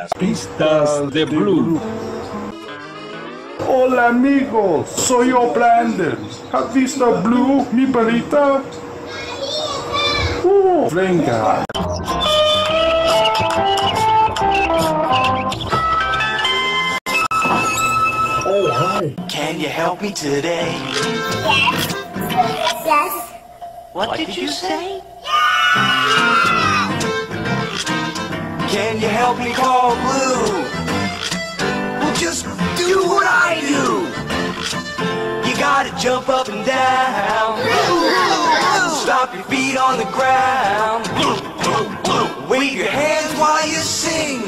las pistas de Blue. Hola amigos, soy yo Brandon. ¿Has visto Blue, mi perrita? Uh, venga. Oh, hi. Can you help me today? Yes. What, did you say? Can you help me call Blue? Well, just do what I do. You gotta jump up and down. Stop your feet on the ground. Wave your hands while you sing.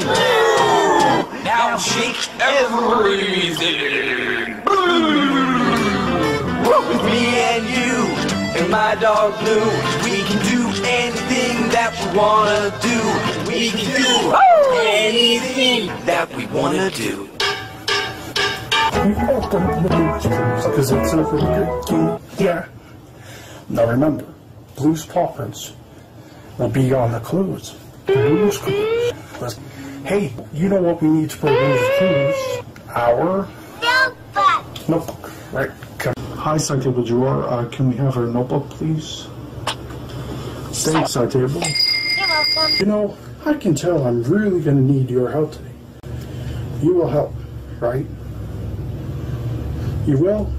Now shake everything. With me and you and my dog Blue, can do anything that we wanna do. We can do anything that we wanna do. Because it's a really good game. Yeah. Now remember, Blues Paw Prints will be on the clues. Blues Clues. Listen, Hey, you know what we need to play Blues Clues? Our Notebook. notebook, right? Come. Hi, Side Table Drawer. Uh, can we have our notebook, please? Thanks, Side Table. You're welcome. You know, I can tell I'm really going to need your help today. You will help, right? You will?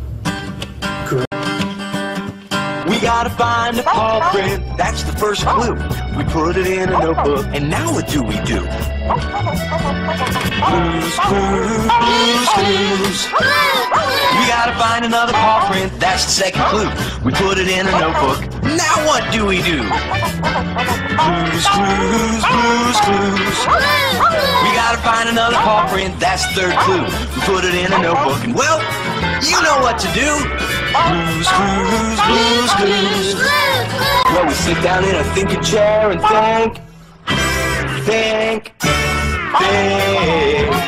Good. We gotta find the paw print, that's the first clue. We put it in a notebook, and now what do we do? Clues, clues, clues, clues. We gotta find another paw print, that's the second clue. We put it in a notebook, now what do we do? Clues, clues, clues, clues. We gotta find another paw print, that's the third clue. We put it in a notebook, and well, you know what to do. Clues, clues, clues, clues. Well, we sit down in a thinking chair and think, think, think.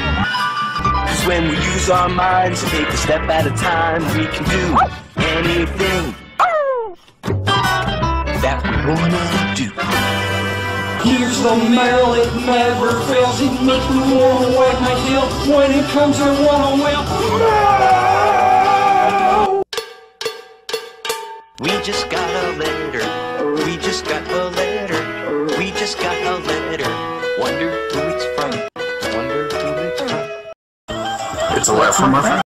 When we use our minds, to take a step at a time, we can do anything that we wanna do. Here's the mail, it never fails. It makes me wanna wag my tail. When it comes, I wanna wail. We just got a letter. We just got a letter. We just got from. It's from our friend.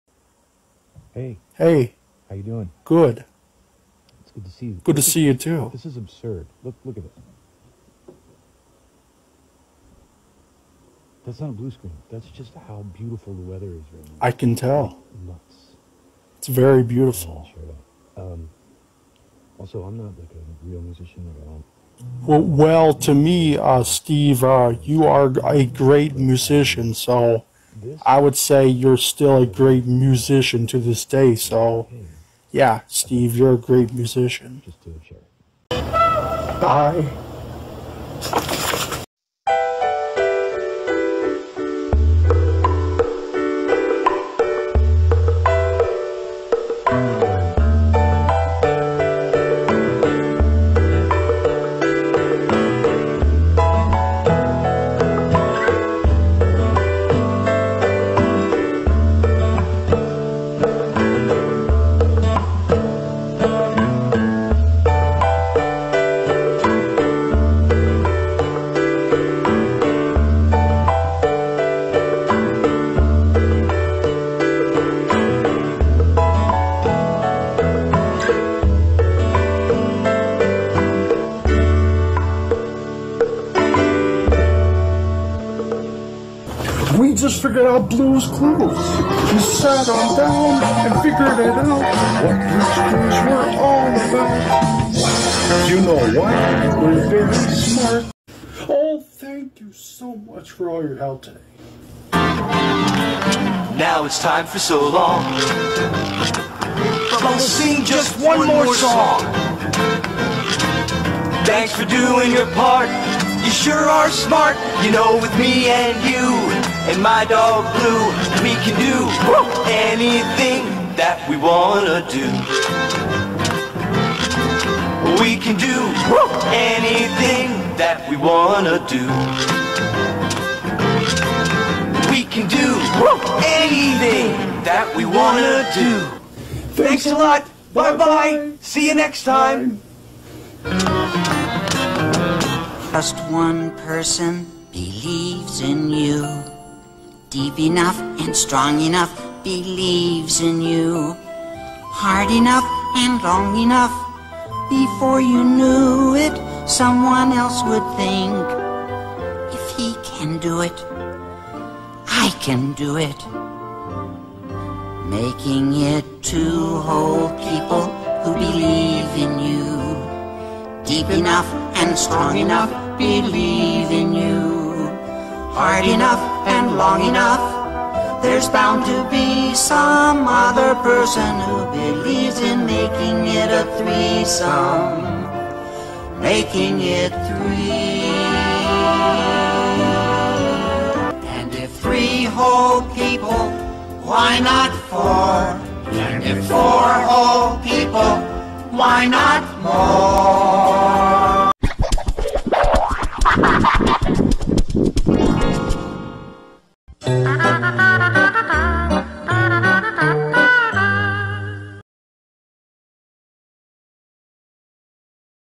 Hey, Hey, how you doing? good. It's good to see you. Good to see you too. This is absurd. Look, look at it. That's not a blue screen. That's just how beautiful the weather is right now. I can tell. Nuts. It's very beautiful. straight up. Um, also, I'm not like a real musician. at all. Well, well to me, uh, Steve, uh, you are a great musician, so This. I would say you're still a great musician to this day. So, yeah, Steve, you're a great musician. just to share. Bye. Just figured out Blue's Clues. We sat on down and figured it out what Blue's Clues were all about. You know what? We're very smart. Oh, thank you so much for all your help today. Now it's time for so long. But we'll sing just one more song. Thanks for doing your part. You sure are smart. You know, with me and you and my dog Blue, we can do anything that we wanna do. We can do anything that we wanna do. We can do anything that we wanna do. Thanks a lot. Bye bye. See you next time. Just one person believes in you. Deep enough and strong enough believes in you. Hard enough and long enough before you knew it, someone else would think. If he can do it, I can do it. Making it two whole people who believe in you. Deep enough and strong enough, believe in you. Hard enough long enough, there's bound to be some other person who believes in making it a threesome. Making it three. And if three whole people, why not four? And if four whole people, why not more?